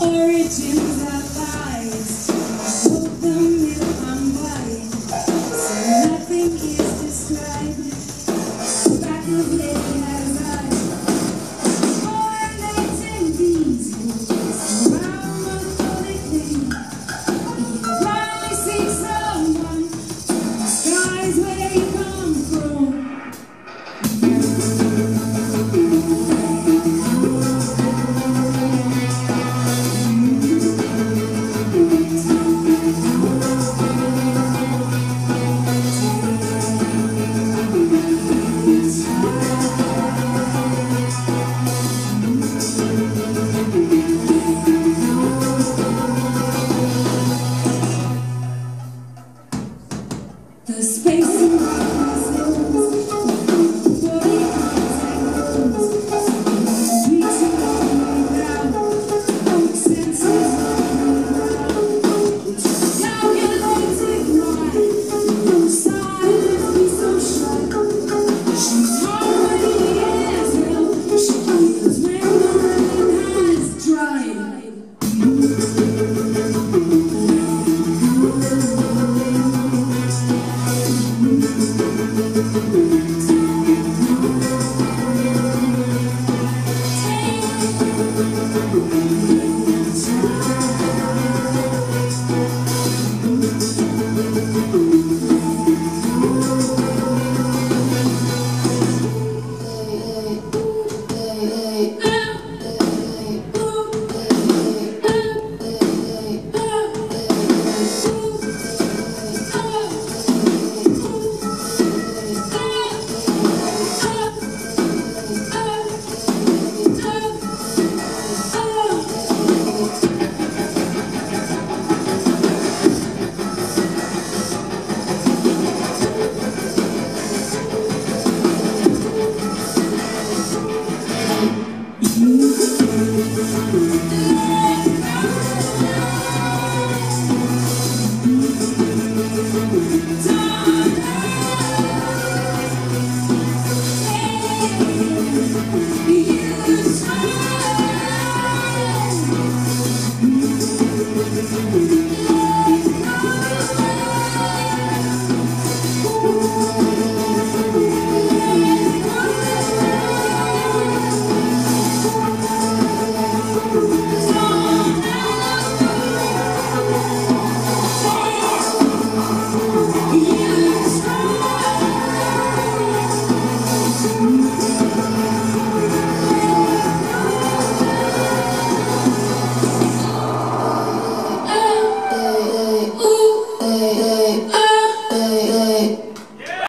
Origins The space Música